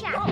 chat.